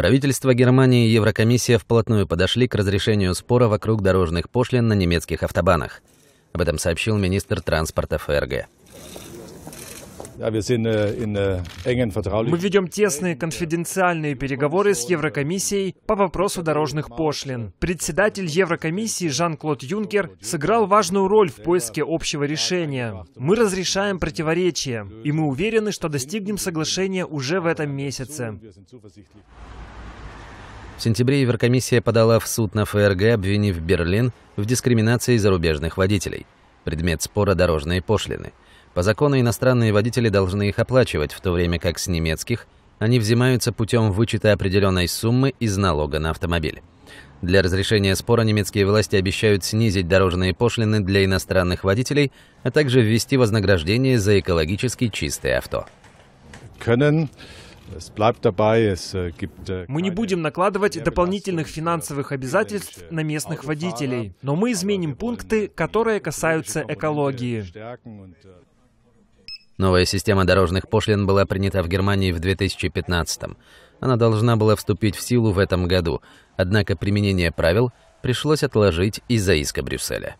Правительство Германии и Еврокомиссия вплотную подошли к разрешению спора вокруг дорожных пошлин на немецких автобанах. Об этом сообщил министр транспорта ФРГ. Äh, äh, Мы ведем тесные конфиденциальные переговоры с Еврокомиссией по вопросу дорожных пошлин. Председатель Еврокомиссии Жан-Клод Юнкер сыграл важную роль в поиске общего решения. Мы разрешаем противоречия, и мы уверены, что достигнем соглашения уже в этом месяце. В сентябре Еврокомиссия подала в суд на ФРГ, обвинив Берлин в дискриминации зарубежных водителей. Предмет спора – дорожные пошлины – по закону иностранные водители должны их оплачивать, в то время как с немецких они взимаются путем вычета определенной суммы из налога на автомобиль. Для разрешения спора немецкие власти обещают снизить дорожные пошлины для иностранных водителей, а также ввести вознаграждение за экологически чистое авто. Äh, мы не будем накладывать дополнительных финансовых обязательств на местных водителей, но мы изменим пункты, которые касаются экологии. Новая система дорожных пошлин была принята в Германии в 2015 -м. Она должна была вступить в силу в этом году, однако применение правил пришлось отложить из-за иска Брюсселя.